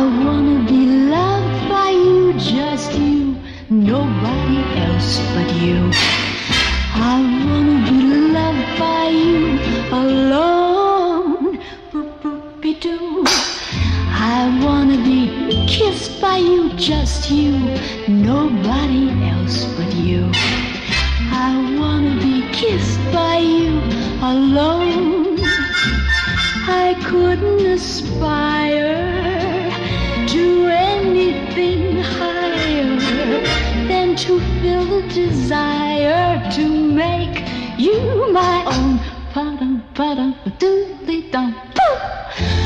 I wanna be loved by you, just you, nobody else but you. I wanna be loved by you alone. I wanna be kissed by you, just you, nobody else but you. I wanna be kissed by you alone. I couldn't aspire anything higher than to feel the desire to make you my own. Ba-dum, ba-dum, ba-doodly-dum, boo.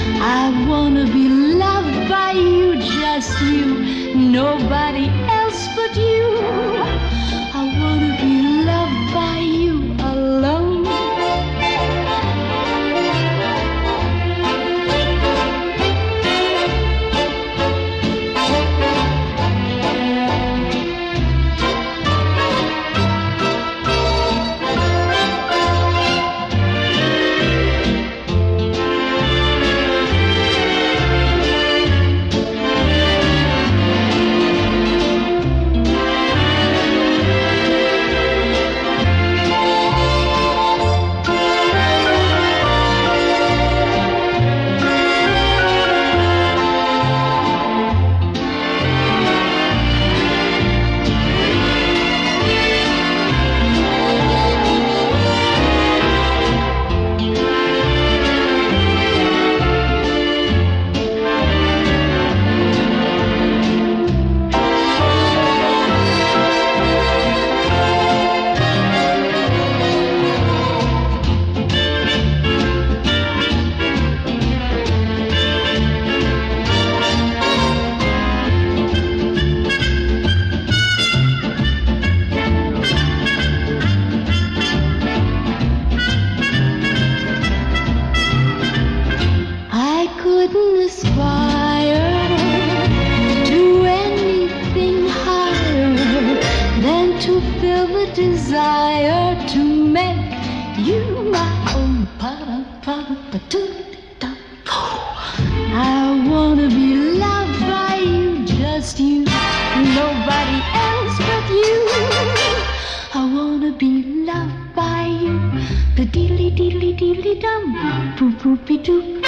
Aspire to anything higher than to feel the desire to make you my own. I wanna be loved by you, just you, nobody else but you. I wanna be loved by you, the dum, boop.